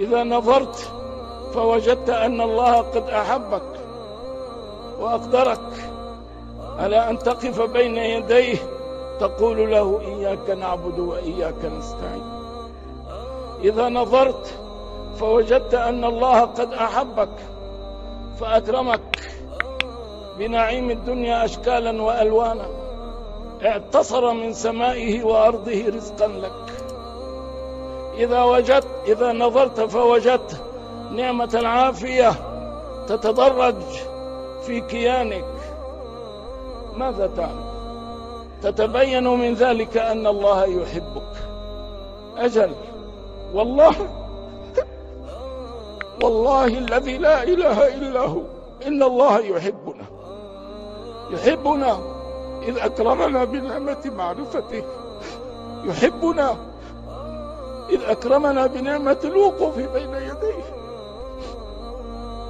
إذا نظرت فوجدت أن الله قد أحبك وأقدرك. على أن تقف بين يديه تقول له إياك نعبد وإياك نستعين. إذا نظرت فوجدت أن الله قد أحبك فأكرمك. بنعيم الدنيا أشكالا وألوانا. اعتصر من سمائه وأرضه رزقا لك. إذا وجدت إذا نظرت فوجدت نعمة العافية تتدرج في كيانك. ماذا تعمل؟ تتبين من ذلك أن الله يحبك. أجل. والله والله الذي لا إله إلا هو. إن الله يحبنا. يحبنا إذ أكرمنا بنعمة معرفته. يحبنا إذ أكرمنا بنعمة الوقوف بين يديه.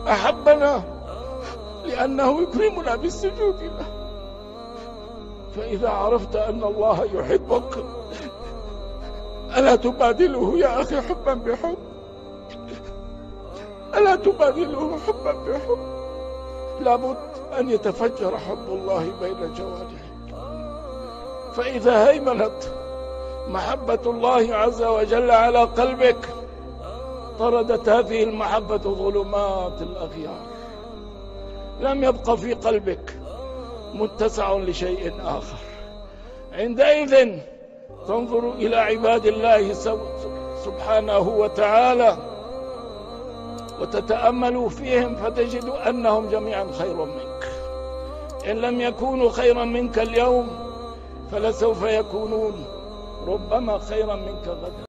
أحبنا لأنه يكرمنا بالسجود له فإذا عرفت أن الله يحبك ألا تبادله يا أخي حبا بحب؟ ألا تبادله حبا بحب؟ لابد أن يتفجر حب الله بين جوارحك فإذا هيمنت محبة الله عز وجل على قلبك. طردت هذه المحبة ظلمات الأغيار. لم يبق في قلبك متسع لشيء آخر. عندئذ تنظر إلى عباد الله سبحانه وتعالى وتتأمل فيهم فتجد أنهم جميعا خير منك. إن لم يكونوا خيرا منك اليوم فلسوف يكونون. ربما خيرا منك غدا.